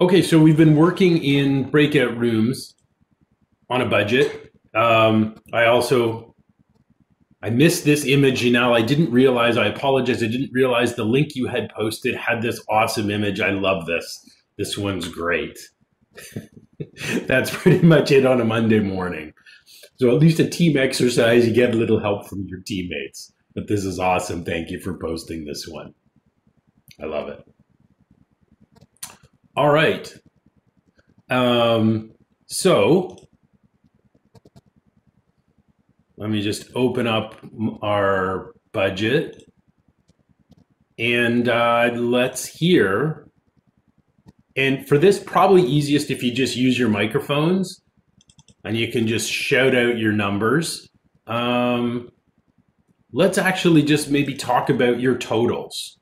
Okay, so we've been working in breakout rooms on a budget. Um, I also I missed this image, Janelle. I didn't realize. I apologize. I didn't realize the link you had posted had this awesome image. I love this. This one's great. That's pretty much it on a Monday morning. So at least a team exercise, you get a little help from your teammates. But this is awesome. Thank you for posting this one. I love it. All right. Um, so let me just open up our budget and uh, let's hear. And for this, probably easiest if you just use your microphones and you can just shout out your numbers. Um, let's actually just maybe talk about your totals.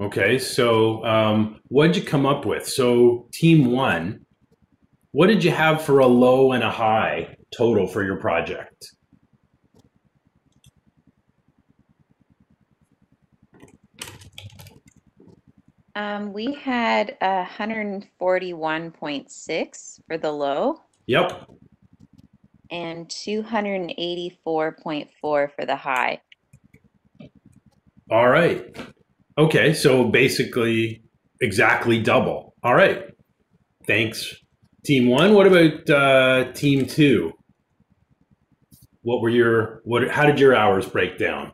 Okay, so um, what did you come up with? So, team one, what did you have for a low and a high total for your project? Um, we had a hundred and forty-one point six for the low Yep. and two hundred and eighty-four point four for the high. All right. Okay, so basically exactly double. All right. Thanks, team one. What about uh, team two? What were your what? How did your hours break down?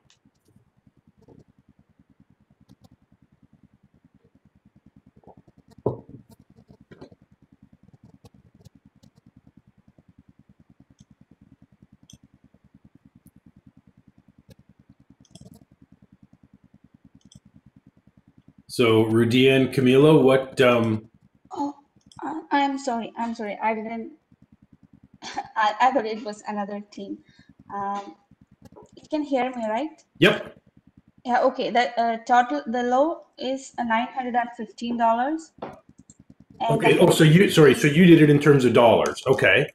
So Rudia and Camilo, what um, Oh, I, I'm sorry. I'm sorry. I didn't. I, I thought it was another team. Um, you can hear me, right? Yep. Yeah. Okay. The uh, total, the low is nine hundred and fifteen dollars. Okay. Oh, so you sorry. So you did it in terms of dollars. Okay.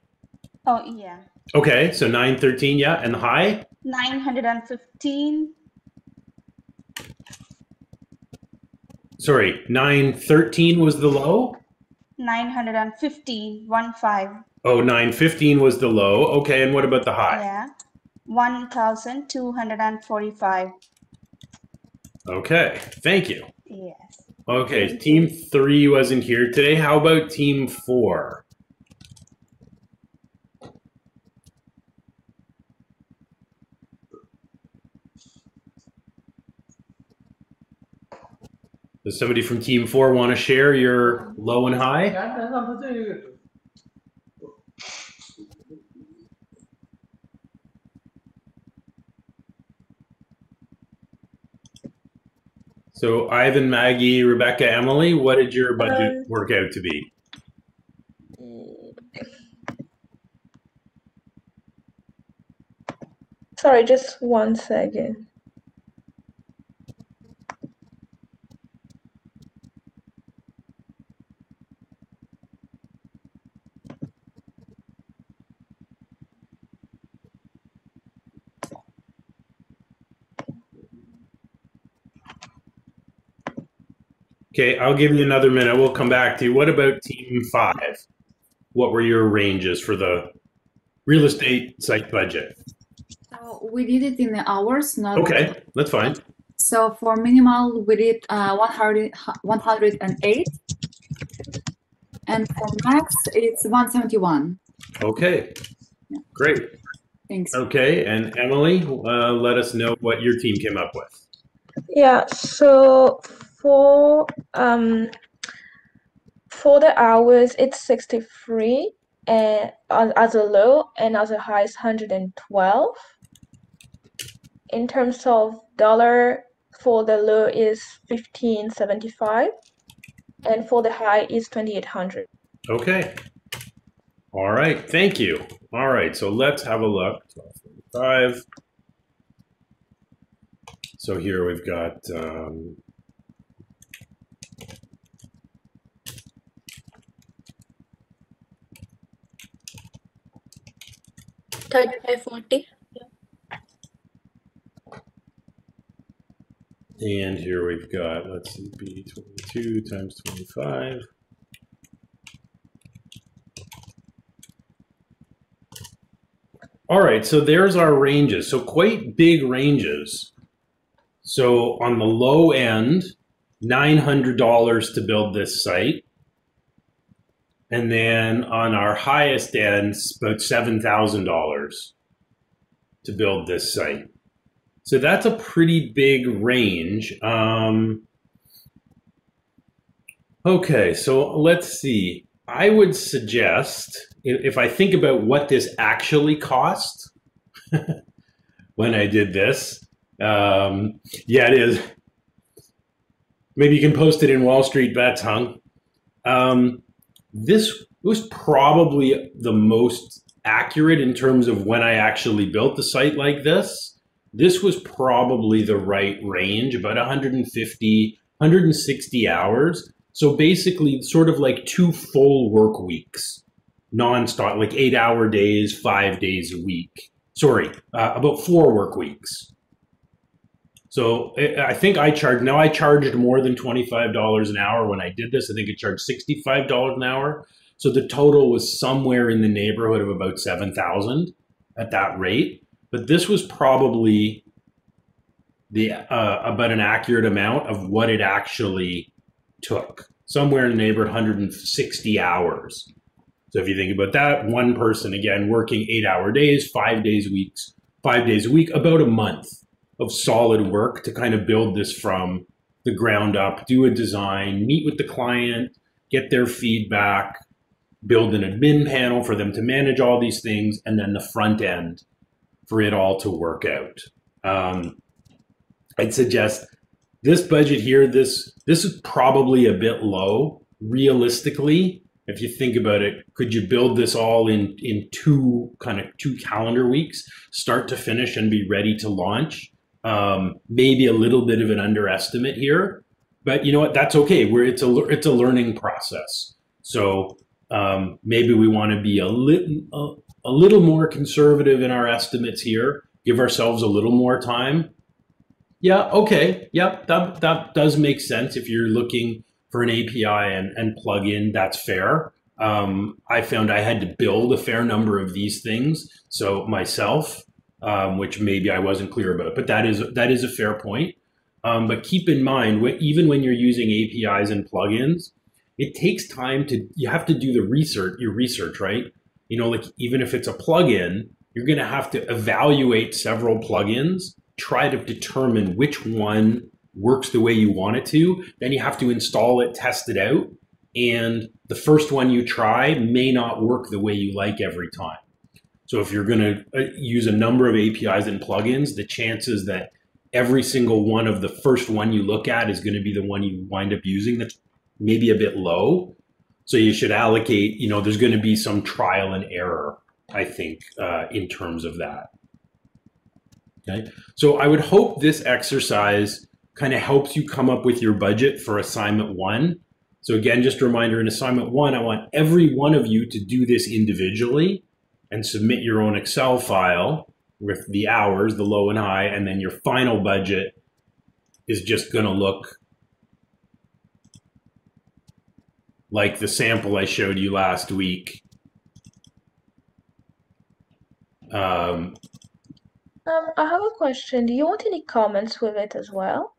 Oh yeah. Okay. So nine thirteen. Yeah. And the high. Nine hundred and fifteen. Sorry. Nine thirteen was the low. Nine hundred and fifteen. One five. Oh, 915 was the low. Okay. And what about the high? Yeah. One thousand two hundred and forty-five. Okay. Thank you. Yes. Okay. Team three wasn't here today. How about team four? Does somebody from team four want to share your low and high? So Ivan, Maggie, Rebecca, Emily, what did your budget work out to be? Sorry, just one second. Okay, I'll give you another minute. We'll come back to you. What about team five? What were your ranges for the real estate site budget? So we did it in the hours, not. Okay, that's fine. So for minimal, we did uh, 100, 108. And for max, it's 171. Okay, great. Thanks. Okay, and Emily, uh, let us know what your team came up with. Yeah, so for um for the hours it's 63 and as, as a low and as a high is 112. In terms of dollar for the low is 1575 and for the high is 2800. Okay. All right, thank you. All right, so let's have a look. 1245. So here we've got um, Thirty-five forty. And here we've got, let's see, B twenty two times 25. All right, so there's our ranges. So quite big ranges. So on the low end, $900 to build this site. And then on our highest end, about $7,000 to build this site. So that's a pretty big range. Um, okay, so let's see. I would suggest, if I think about what this actually cost when I did this, um, yeah, it is. Maybe you can post it in Wall Street Bets, Hung. Um, this was probably the most accurate in terms of when I actually built the site like this. This was probably the right range, about 150, 160 hours. So basically, sort of like two full work weeks, nonstop, like eight hour days, five days a week. Sorry, uh, about four work weeks. So I think I charged, now I charged more than $25 an hour when I did this. I think it charged $65 an hour. So the total was somewhere in the neighborhood of about 7,000 at that rate. But this was probably the uh, about an accurate amount of what it actually took. Somewhere in the neighborhood 160 hours. So if you think about that, one person again working eight hour days, five days weeks, five days a week, about a month of solid work to kind of build this from the ground up, do a design, meet with the client, get their feedback, build an admin panel for them to manage all these things, and then the front end for it all to work out. Um, I'd suggest this budget here, this this is probably a bit low. Realistically, if you think about it, could you build this all in in two kind of two calendar weeks, start to finish, and be ready to launch? Um, maybe a little bit of an underestimate here, but you know what? That's okay. Where it's a it's a learning process. So um, maybe we want to be a little a, a little more conservative in our estimates here. Give ourselves a little more time. Yeah. Okay. Yep. That that does make sense if you're looking for an API and, and plugin. That's fair. Um, I found I had to build a fair number of these things. So myself, um, which maybe I wasn't clear about. But that is that is a fair point. Um, but keep in mind, even when you're using APIs and plugins, it takes time to. You have to do the research, your research, right? You know, like even if it's a plugin, you're going to have to evaluate several plugins, try to determine which one works the way you want it to. Then you have to install it, test it out, and the first one you try may not work the way you like every time. So if you're going to uh, use a number of APIs and plugins, the chances that every single one of the first one you look at is going to be the one you wind up using that's maybe a bit low. So you should allocate, you know, there's going to be some trial and error, I think, uh, in terms of that. Okay. So I would hope this exercise kind of helps you come up with your budget for assignment one. So again, just a reminder in assignment one, I want every one of you to do this individually and submit your own Excel file with the hours, the low and high, and then your final budget is just going to look like the sample I showed you last week. Um, Um, I have a question. Do you want any comments with it as well?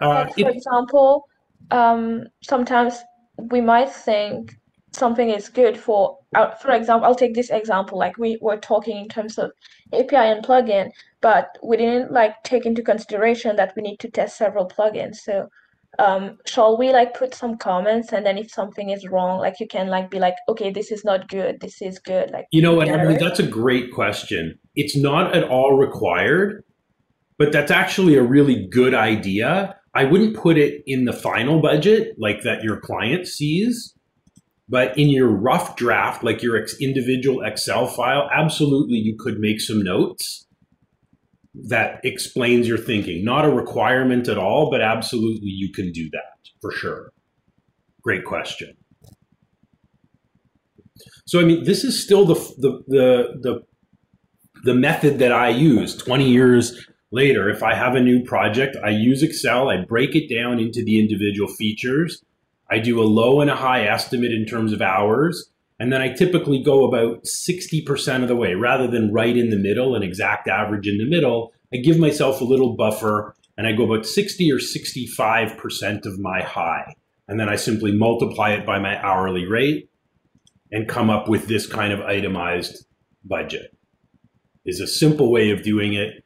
uh, Like, for it- example, um, sometimes we might think something is good for, uh, for example, I'll take this example, like we were talking in terms of API and plugin, but we didn't like take into consideration that we need to test several plugins. So, um, shall we like put some comments and then if something is wrong, like you can like be like, okay, this is not good, this is good, like You know what, Emily? That's a great question. It's not at all required, but that's actually a really good idea. I wouldn't put it in the final budget like that your client sees, but in your rough draft, like your individual Excel file, absolutely you could make some notes that explains your thinking. Not a requirement at all, but absolutely you can do that for sure. Great question. So I mean, this is still the the the the, the method that I use. Twenty years later, if I have a new project, I use Excel, I break it down into the individual features. I do a low and a high estimate in terms of hours. And then I typically go about 60% of the way rather than right in the middle, an exact average in the middle. I give myself a little buffer and I go about 60 or 65% of my high. And then I simply multiply it by my hourly rate and come up with this kind of itemized budget. Is a simple way of doing it.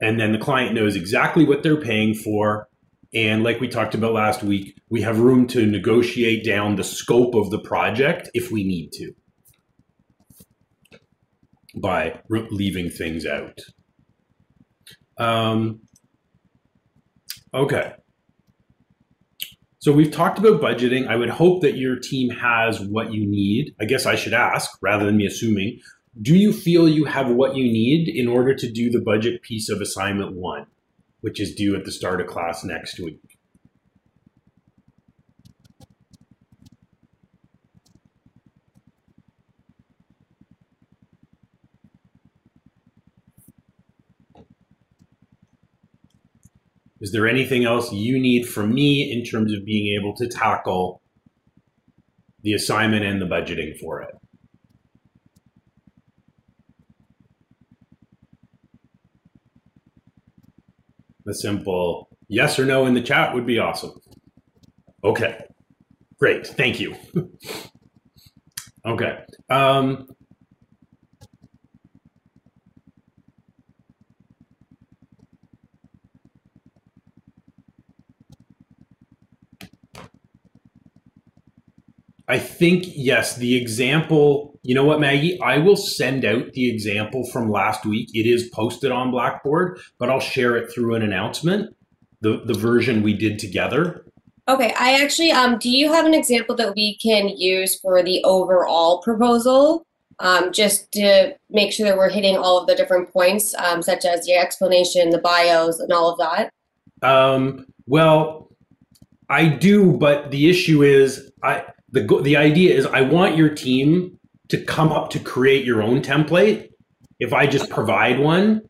And then the client knows exactly what they're paying for. And like we talked about last week, we have room to negotiate down the scope of the project if we need to by leaving things out. Um, okay. So we've talked about budgeting. I would hope that your team has what you need. I guess I should ask rather than me assuming. Do you feel you have what you need in order to do the budget piece of assignment one, which is due at the start of class next week? Is there anything else you need from me in terms of being able to tackle the assignment and the budgeting for it? A simple yes or no in the chat would be awesome. Okay, great, thank you. okay, um, I think yes, the example, you know what, Maggie? I will send out the example from last week. It is posted on Blackboard, but I'll share it through an announcement, the, the version we did together. Okay, I actually, um, do you have an example that we can use for the overall proposal? Um, just to make sure that we're hitting all of the different points, um, such as the explanation, the bios, and all of that? Um, well, I do, but the issue is I the the idea is I want your team to come up to create your own template. If I just provide one,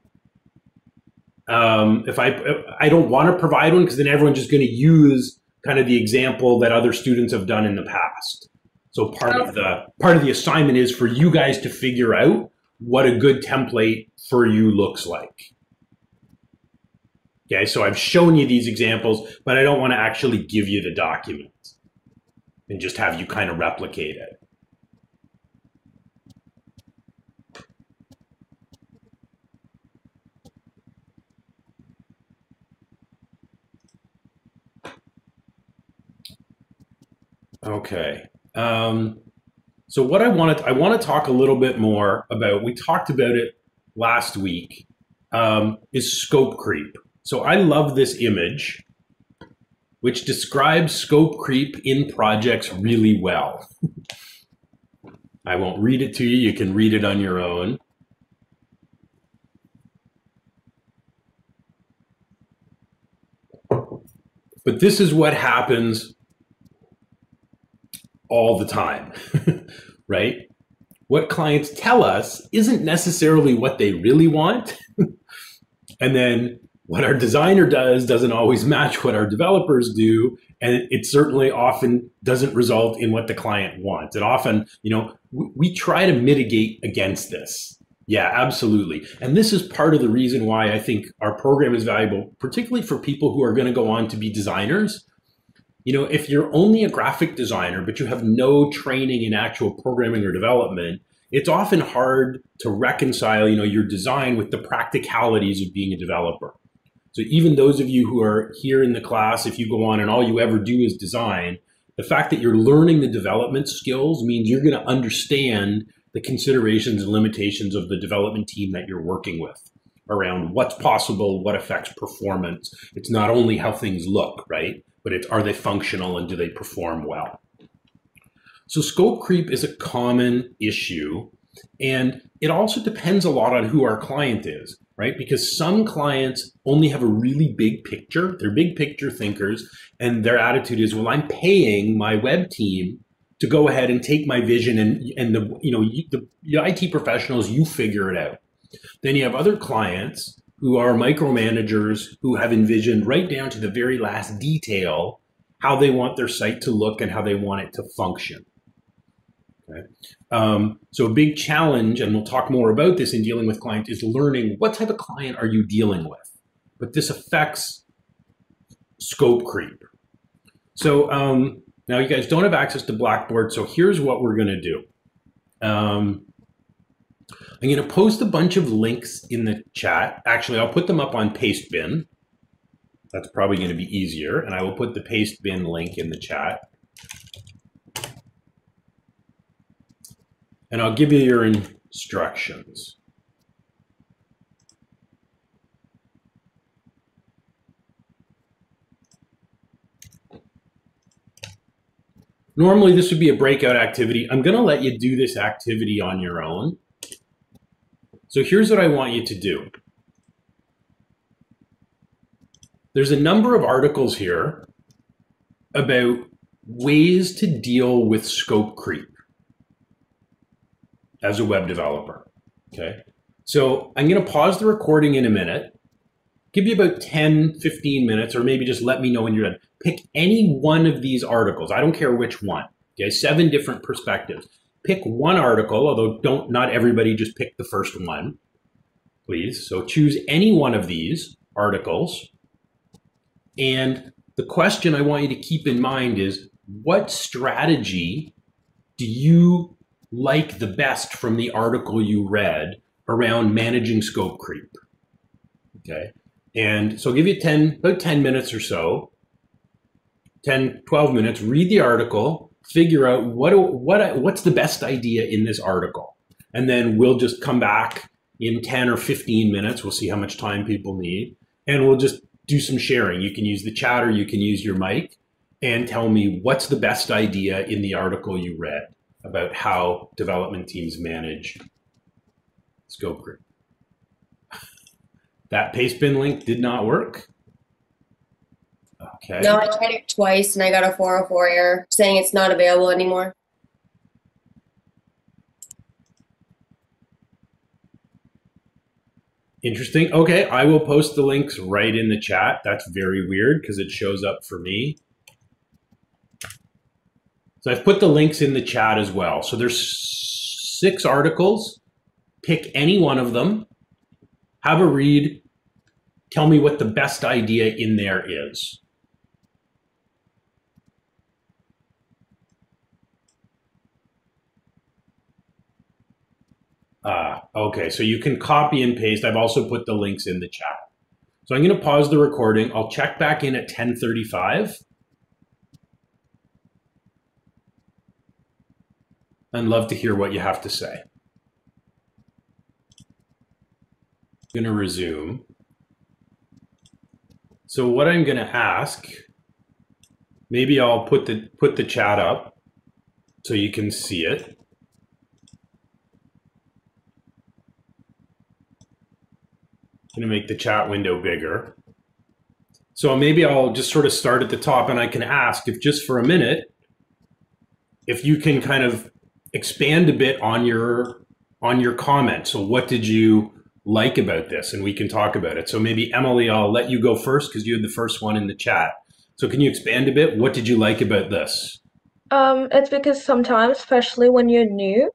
um, if I I don't want to provide one because then everyone's just going to use kind of the example that other students have done in the past. So part of the part of the assignment is for you guys to figure out what a good template for you looks like. Okay, so I've shown you these examples, but I don't want to actually give you the document and just have you kind of replicate it. Okay. Um, so what I wanted, I want to talk a little bit more about. We talked about it last week. Um, is scope creep. So I love this image which describes scope creep in projects really well. I won't read it to you, you can read it on your own. But this is what happens all the time, right? What clients tell us isn't necessarily what they really want. and then what our designer does doesn't always match what our developers do and it certainly often doesn't result in what the client wants and often you know we, try to mitigate against this yeah absolutely and this is part of the reason why i think our program is valuable particularly for people who are going to go on to be designers you know if you're only a graphic designer but you have no training in actual programming or development it's often hard to reconcile you know your design with the practicalities of being a developer so even those of you who are here in the class, if you go on and all you ever do is design, the fact that you're learning the development skills means you're going to understand the considerations and limitations of the development team that you're working with around what's possible, what affects performance. It's not only how things look, right? But it's are they functional and do they perform well? So scope creep is a common issue and it also depends a lot on who our client is right? Because some clients only have a really big picture, they're big picture thinkers, and their attitude is, well, I'm paying my web team to go ahead and take my vision and and the you know the, the IT professionals you figure it out. Then you have other clients who are micromanagers who have envisioned right down to the very last detail how they want their site to look and how they want it to function. Okay. Um, so a big challenge, and we'll talk more about this in dealing with clients, is learning what type of client are you dealing with. But this affects scope creep. So um, now you guys don't have access to Blackboard, so here's what we're going to do. Um, I'm going to post a bunch of links in the chat. Actually, I'll put them up on Pastebin. That's probably going to be easier. And I will put the Pastebin link in the chat. And I'll give you your instructions. Normally, this would be a breakout activity. I'm going to let you do this activity on your own. So here's what I want you to do. There's a number of articles here about ways to deal with scope creep as a web developer. Okay. So I'm going to pause the recording in a minute, give you about 10, 15 minutes, or maybe just let me know when you're done. Pick any one of these articles. I don't care which one. Okay. Seven different perspectives. Pick one article, although don't not everybody just pick the first one, please. So choose any one of these articles. And the question I want you to keep in mind is what strategy do you like the best from the article you read around managing scope creep? Okay. And so I'll give you 10, about 10 minutes or so, 10, 12 minutes, read the article, figure out what, what, what's the best idea in this article. And then we'll just come back in 10 or 15 minutes. We'll see how much time people need. And we'll just do some sharing. You can use the chat or you can use your mic and tell me what's the best idea in the article you read about how development teams manage scope creep. That Pastebin link did not work. Okay. No, I tried it twice and I got a 404 error saying it's not available anymore. Interesting. Okay, I will post the links right in the chat. That's very weird because it shows up for me. So I've put the links in the chat as well. So there's six articles. Pick any one of them. Have a read. Tell me what the best idea in there is. Ah, okay. So you can copy and paste. I've also put the links in the chat. So I'm going to pause the recording. I'll check back in at 1035. And love to hear what you have to say. I'm going to resume. So what I'm going to ask, maybe I'll put the put the chat up so you can see it. Going to make the chat window bigger. So maybe I'll just sort of start at the top and I can ask if just for a minute, if you can kind of expand a bit on your on your comment. So what did you like about this? And we can talk about it. So maybe Emily, I'll let you go first because you had the first one in the chat. So can you expand a bit? What did you like about this? Um, it's because sometimes, especially when you're new,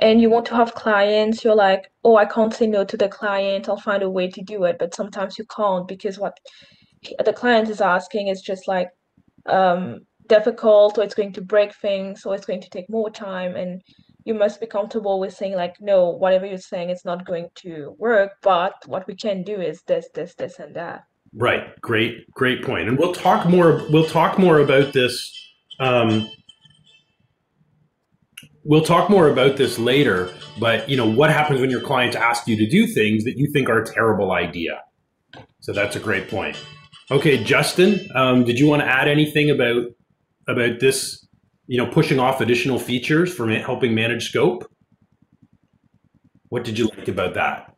and you want to have clients, you're like, oh, I can't say no to the client. I'll find a way to do it. But sometimes you can't because what the client is asking is just like um, difficult or it's going to break things or it's going to take more time. And you must be comfortable with saying like, no, whatever you're saying, it's not going to work. But what we can do is this, this, this, and that. Right. Great, great point. And we'll talk more. We'll talk more about this. Um, we'll talk more about this later, but you know, what happens when your clients ask you to do things that you think are a terrible idea? So that's a great point. Okay, Justin, um, did you want to add anything about about this? You know, pushing off additional features for ma- helping manage scope. What did you like about that?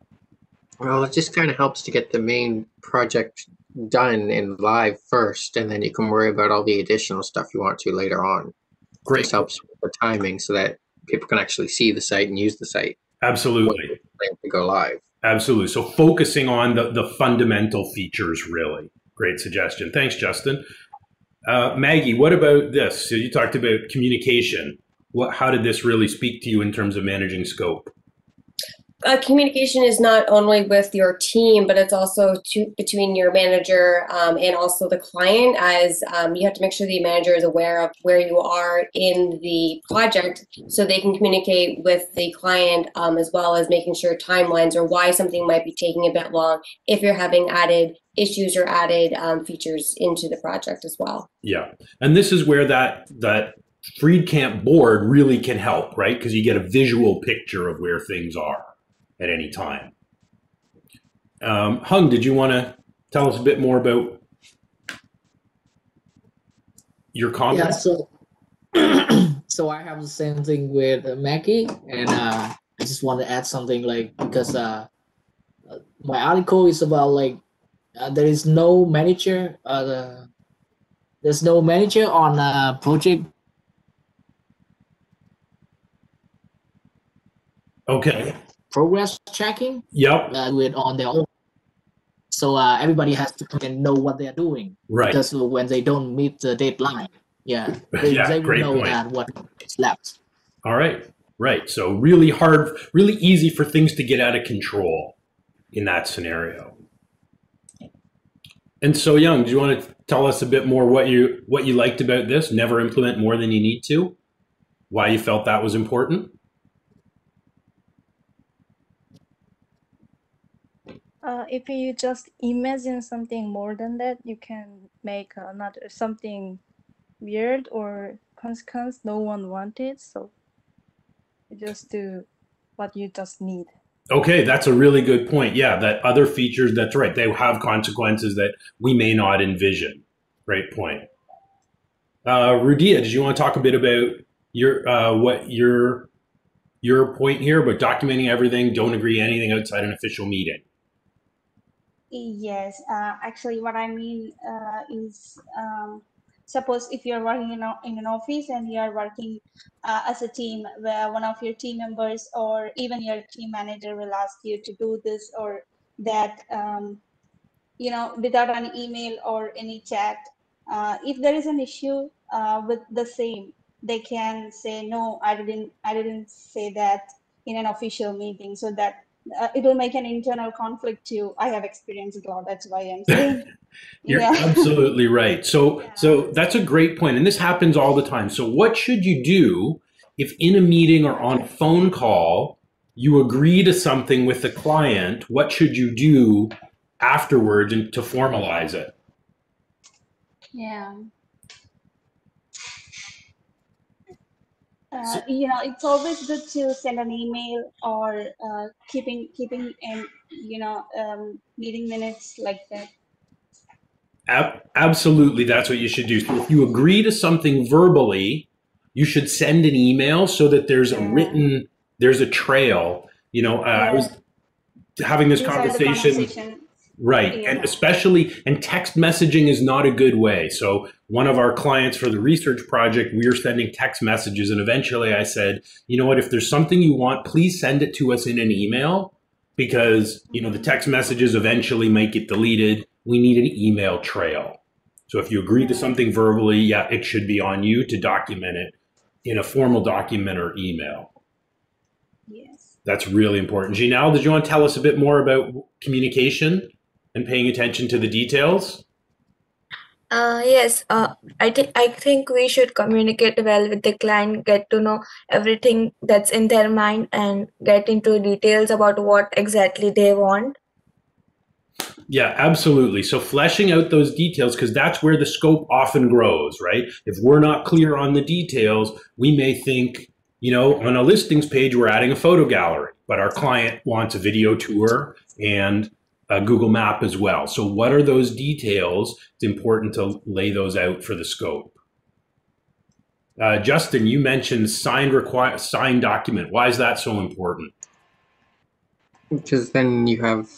Well, it just kind of helps to get the main project done and live first, and then you can worry about all the additional stuff you want to later on. Great. Just helps with the timing so that people can actually see the site and use the site Absolutely. to go live. Absolutely. So focusing on the, the fundamental features, really. Great suggestion. Thanks, Justin. Uh, Maggie, what about this? So you talked about communication. What, how did this really speak to you in terms of managing scope? Uh, communication is not only with your team, but it's also to, between your manager um, and also the client, as um, you have to make sure the manager is aware of where you are in the project so they can communicate with the client um, as well as making sure timelines or why something might be taking a bit long if you're having added issues or added um, features into the project as well. Yeah. And this is where that, that Freedcamp board really can help, right? Because you get a visual picture of where things are at any time. Um, Hung, did you want to tell us a bit more about your Yeah, so so I have the same thing with uh, Maggie, and uh, I just want to add something like because uh, uh, my article is about like uh, there is no manager, uh, the, there's no manager on a project Okay. Progress tracking Yep. uh, with on their own. So uh, everybody has to know what they're doing Right. because when they don't meet the deadline, yeah, they, Yeah, they know point. that what is left. All right. Right. So really hard, really easy for things to get out of control in that scenario. And so young, do you want to tell us a bit more what you what you liked about this? Never implement more than you need to. Why you felt that was important? Uh, if you just imagine something more than that, you can make another something weird or consequence no one wanted. So just do what you just need. Okay, that's a really good point. Yeah, that other features, that's right. They have consequences that we may not envision. Great point. Uh, Rudia, did you want to talk a bit about your uh, what your your point here about documenting everything? Don't agree anything outside an official meeting. Yes, uh, actually, what I mean uh, is, um, suppose if you're working in, a, in an office and you are working uh, as a team, where one of your team members or even your team manager will ask you to do this or that, um, you know, without an email or any chat. Uh, if there is an issue uh, with the same, they can say, no, I didn't, I didn't say that in an official meeting, so that uh, it will make an internal conflict too. I have experienced a lot. That's why I'm saying. You're yeah. absolutely right. So Yeah. so that's a great point and this happens all the time. So what should you do if in a meeting or on a phone call you agree to something with the client? What should you do afterwards and to formalize it? Yeah. Uh, you know, it's always good to send an email or uh, keeping keeping in you know um, meeting minutes like that. Ab- absolutely, that's what you should do. If you agree to something verbally, you should send an email so that there's a written, there's a trail. You know, uh, I was having this These conversation. Right. And especially, and text messaging is not a good way. So, one of our clients for the research project, we were sending text messages. And eventually I said, you know what, if there's something you want, please send it to us in an email because, you know, the text messages eventually might get deleted. We need an email trail. So, if you agree to something verbally, yeah, it should be on you to document it in a formal document or email. Yes. That's really important. Janelle, did you want to tell us a bit more about communication and paying attention to the details? Uh, yes, uh, I think I think we should communicate well with the client, get to know everything that's in their mind, and get into details about what exactly they want. Yeah, absolutely. So fleshing out those details because that's where the scope often grows, right? If we're not clear on the details, we may think, you know, on a listings page we're adding a photo gallery, but our client wants a video tour and a Google Map as well. So what are those details? It's important to lay those out for the scope. Uh, Justin, you mentioned signed require signed document. Why is that so important? Because then you have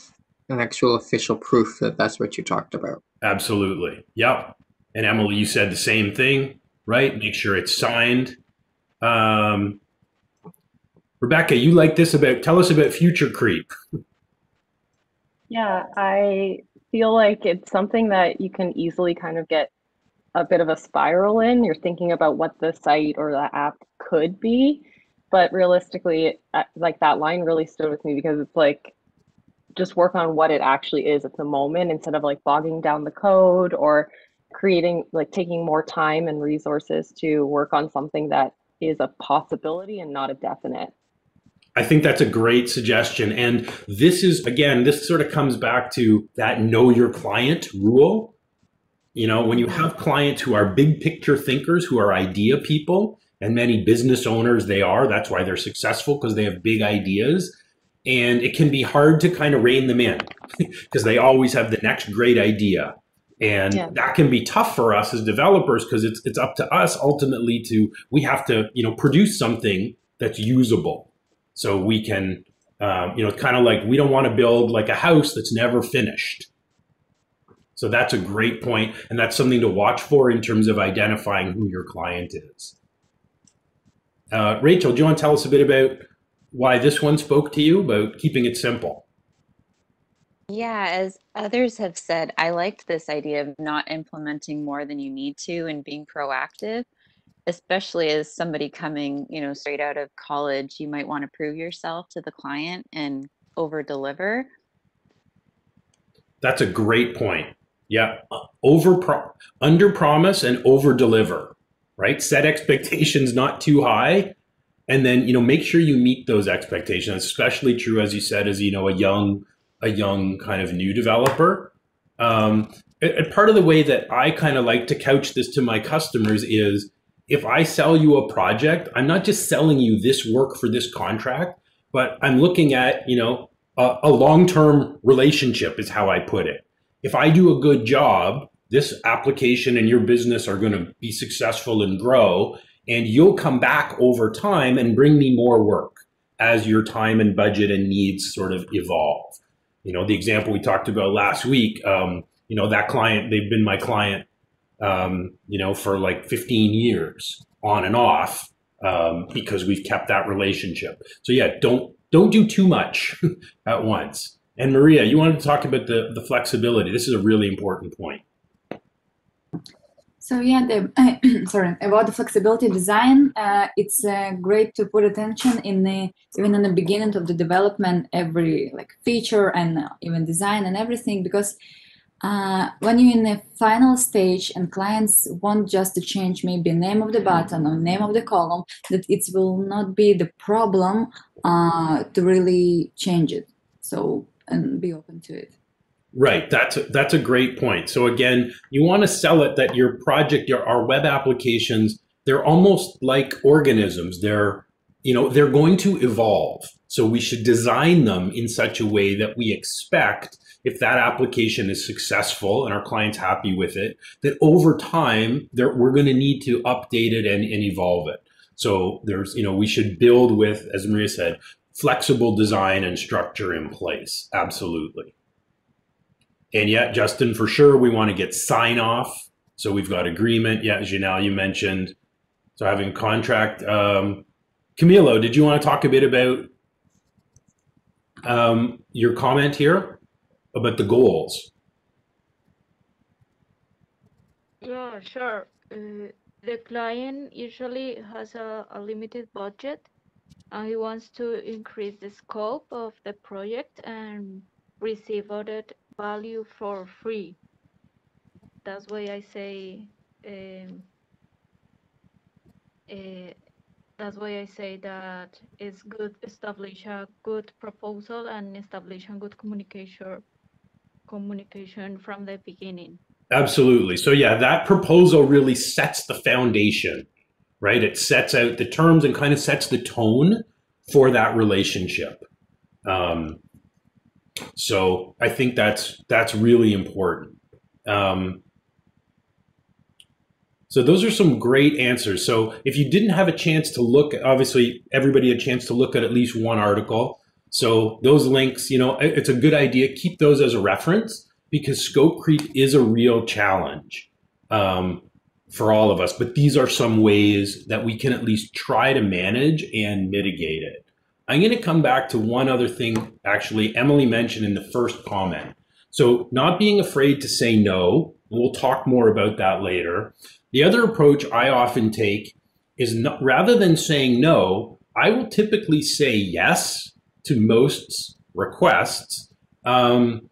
an actual official proof that that's what you talked about. Absolutely. Yep. And Emily, you said the same thing, right? Make sure it's signed. Um, Rebecca, you like this about, tell us about future creep. Yeah, I feel like it's something that you can easily kind of get a bit of a spiral in. You're thinking about what the site or the app could be, but realistically, uh, like that line really stood with me because it's like just work on what it actually is at the moment instead of like bogging down the code or creating like taking more time and resources to work on something that is a possibility and not a definite. I think that's a great suggestion. And this is, again, this sort of comes back to that know your client rule. You know, when you have clients who are big picture thinkers, who are idea people, and many business owners they are, that's why they're successful because they have big ideas. And it can be hard to kind of rein them in because they always have the next great idea. And yeah. that can be tough for us as developers because it's it's up to us ultimately to we have to, you know, produce something that's usable so we can, um, you know, kind of like we don't want to build like a house that's never finished. So that's a great point, and that's something to watch for in terms of identifying who your client is. Uh, Rachel, do you want to tell us a bit about why this one spoke to you about keeping it simple? Yeah, as others have said, I liked this idea of not implementing more than you need to and being proactive especially as somebody coming, you know, straight out of college, you might want to prove yourself to the client and over deliver. That's a great point. Yeah, over under promise and over deliver, right? Set expectations not too high and then, you know, make sure you meet those expectations, especially true as you said as you know a young a young kind of new developer. Um, and part of the way that I kind of like to couch this to my customers is if I sell you a project, I'm not just selling you this work for this contract, but I'm looking at, you know, a, a long-term relationship is how I put it. If I do a good job, this application and your business are going to be successful and grow, and you'll come back over time and bring me more work as your time and budget and needs sort of evolve. You know, the example we talked about last week, um, you know, that client, they've been my client um, you know, for like 15 years on and off um, because we've kept that relationship. So yeah, don't don't do too much at once. And Maria, you wanted to talk about the the flexibility. This is a really important point. So yeah, the, uh, sorry about the flexibility design. Uh, it's uh, great to put attention in the even in the beginning of the development, every like feature and even design and everything because uh, when you're in the final stage and clients want just to change maybe name of the button or name of the column, that it will not be the problem uh, to really change it. So and be open to it. Right. That's a, that's a great point. So again, you want to sell it that your project, your our web applications, they're almost like organisms. They're you know they're going to evolve. So we should design them in such a way that we expect if that application is successful and our client's happy with it, that over time we're going to need to update it and, and evolve it. So there's, you know, we should build with, as Maria said, flexible design and structure in place. Absolutely. And yet, Justin, for sure, we want to get sign off. So we've got agreement. Yeah, as Janelle, you mentioned. So having contract. Um, Camilo, did you want to talk a bit about um, your comment here? About the goals. Yeah, sure. Uh, the client usually has a, a limited budget and he wants to increase the scope of the project and receive added value for free. That's why I say um, uh, that's why I say that it's good establish a good proposal and establish a good communication communication from the beginning. Absolutely. So yeah, that proposal really sets the foundation, right? It sets out the terms and kind of sets the tone for that relationship. Um, so I think that's that's really important. Um, so those are some great answers. So if you didn't have a chance to look, obviously everybody a chance to look at at least one article. So those links, you know, it's a good idea. Keep those as a reference because scope creep is a real challenge um, for all of us. But these are some ways that we can at least try to manage and mitigate it. I'm going to come back to one other thing, actually, Emily mentioned in the first comment. So, not being afraid to say no, we'll talk more about that later. The other approach I often take is not, rather than saying no, I will typically say yes to most requests. Um,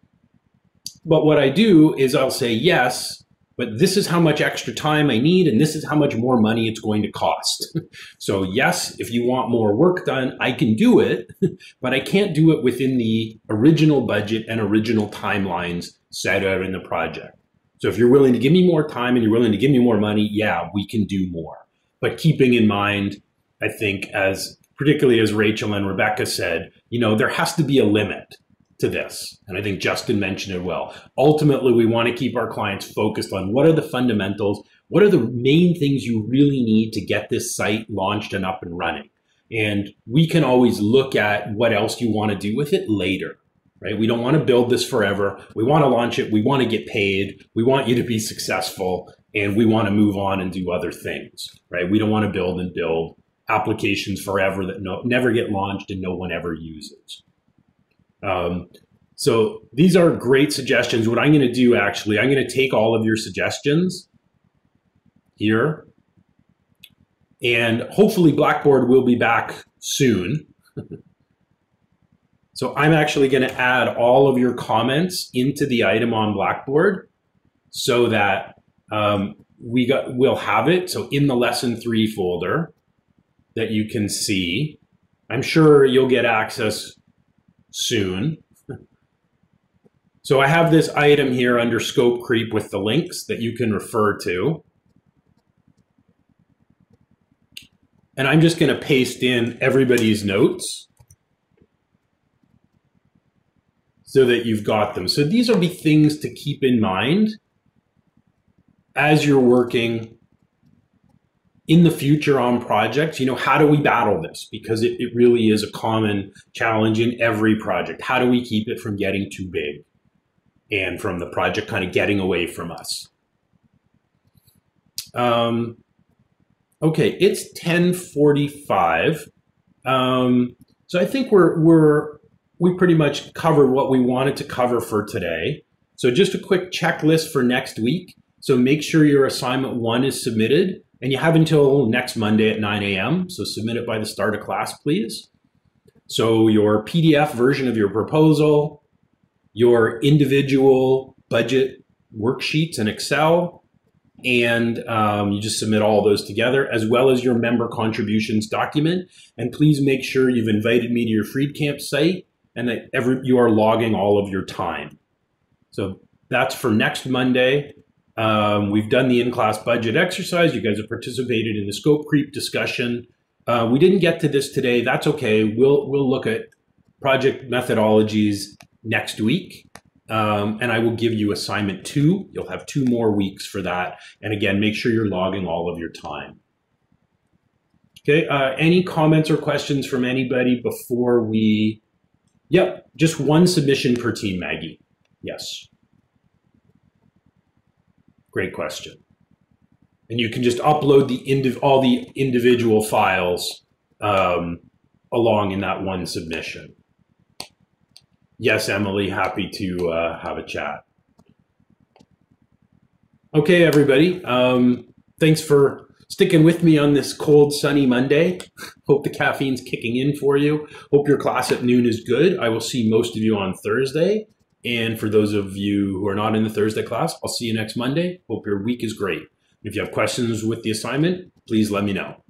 but what I do is I'll say yes, but this is how much extra time I need, and this is how much more money it's going to cost. so, yes, if you want more work done, I can do it, but I can't do it within the original budget and original timelines set out in the project. So, if you're willing to give me more time and you're willing to give me more money, yeah, we can do more. But keeping in mind, I think, as particularly as Rachel and Rebecca said, you know, there has to be a limit to this. And I think Justin mentioned it well. Ultimately, we want to keep our clients focused on what are the fundamentals, what are the main things you really need to get this site launched and up and running. And we can always look at what else you want to do with it later, right? We don't want to build this forever. We want to launch it. We want to get paid. We want you to be successful and we want to move on and do other things, right? We don't want to build and build applications forever that no, never get launched and no one ever uses. Um, so these are great suggestions. What I'm going to do actually, I'm going to take all of your suggestions here, and hopefully Blackboard will be back soon. so I'm actually going to add all of your comments into the item on Blackboard so that um, we got we'll have it. So in the lesson three folder that you can see, I'm sure you'll get access soon. So I have this item here under scope creep with the links that you can refer to. And I'm just going to paste in everybody's notes so that you've got them. So these will be things to keep in mind as you're working in the future on projects, you know, how do we battle this? Because it, it really is a common challenge in every project. How do we keep it from getting too big and from the project kind of getting away from us? Um, okay, it's 1045. Um, so I think we're, we're, we pretty much covered what we wanted to cover for today. So just a quick checklist for next week. So make sure your assignment one is submitted. And you have until next Monday at 9 a.m. So submit it by the start of class, please. So your PDF version of your proposal, your individual budget worksheets in Excel, and um, you just submit all those together, as well as your member contributions document. And please make sure you've invited me to your Freedcamp site and that every, you are logging all of your time. So that's for next Monday. Um, we've done the in-class budget exercise. You guys have participated in the scope creep discussion. Uh, we didn't get to this today. That's okay. We'll we'll look at project methodologies next week, um, and I will give you assignment two. You'll have two more weeks for that. And again, make sure you're logging all of your time. Okay. Uh, any comments or questions from anybody before we? Yep, just one submission per team, Maggie. Yes. Great question. And you can just upload the indiv- all the individual files um, along in that one submission. Yes, Emily, happy to uh, have a chat. Okay, everybody. Um, thanks for sticking with me on this cold, sunny Monday. Hope the caffeine's kicking in for you. Hope your class at noon is good. I will see most of you on Thursday. And for those of you who are not in the Thursday class, I'll see you next Monday. Hope your week is great. If you have questions with the assignment, please let me know.